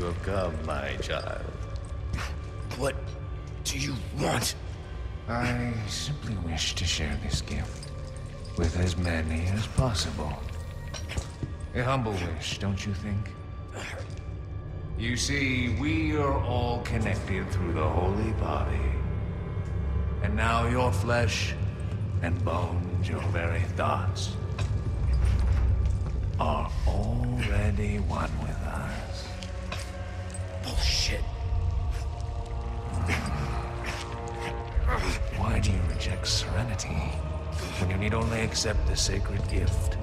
Come, my child. What do you want? I simply wish to share this gift with as many as possible. A humble wish, don't you think? You see, we are all connected through the holy body. And now your flesh and bones, your very thoughts, are already one with You reject serenity when you need only accept the sacred gift?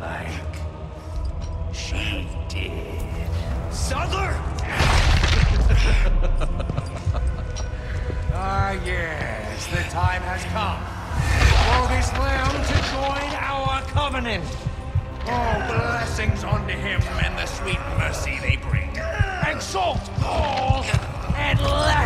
Like she did. Saddler! Ah, yes, the time has come for this lamb to join our covenant. Oh, blessings unto him and the sweet mercy they bring. Exalt all and let.